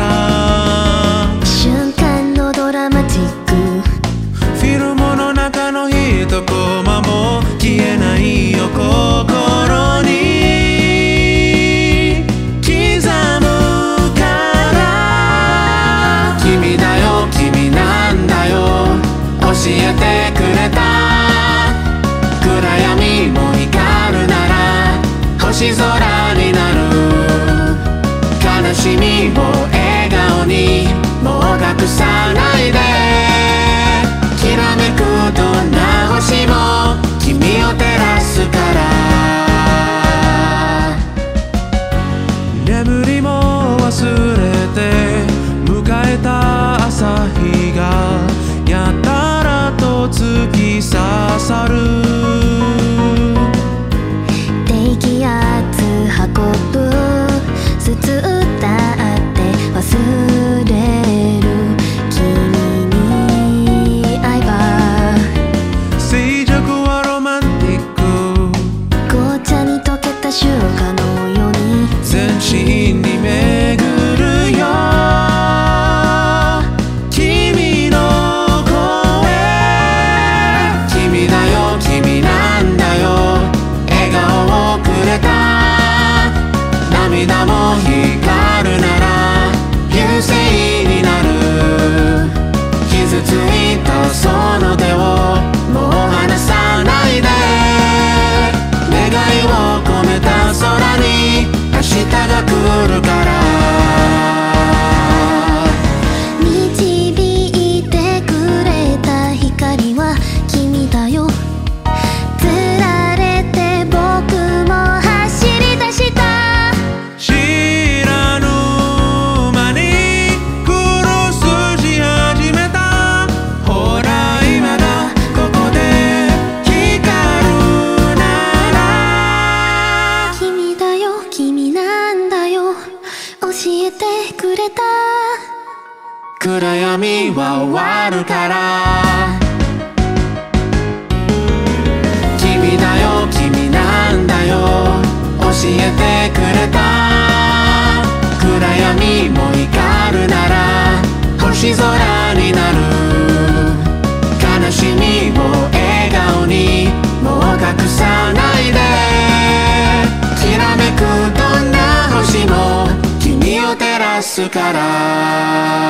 た。瞬間のドラマチック。フィルムの中の一コマも消えないよ心に。刻むから。君だよ君なんだよ。教えてくれた。暗闇も光るなら星空真に巡るよ。君の声。君だよ君なんだよ。笑顔をくれた。涙もてくれた。暗闇は終わるから。marcará.